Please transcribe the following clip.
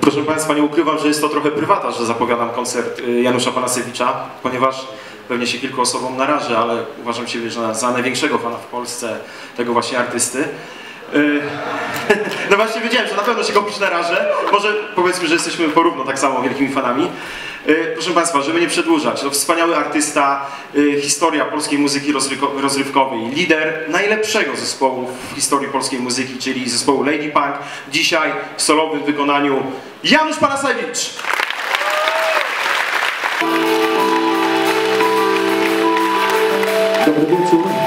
Proszę Państwa, nie ukrywam, że jest to trochę prywata, że zapowiadam koncert y, Janusza Panasewicza, ponieważ pewnie się kilku osobom narażę, ale uważam siebie za, za największego fana w Polsce tego właśnie artysty. No właśnie wiedziałem, że na pewno się komuś narażę. Może powiedzmy, że jesteśmy porówno tak samo wielkimi fanami. Y, Proszę Państwa, żeby nie przedłużać, to wspaniały artysta, y, historia polskiej muzyki rozrywkowej, lider najlepszego zespołu w historii polskiej muzyki, czyli zespołu Lady Punk. Dzisiaj w solowym wykonaniu Janusz Panasewicz. Dobry wieczór.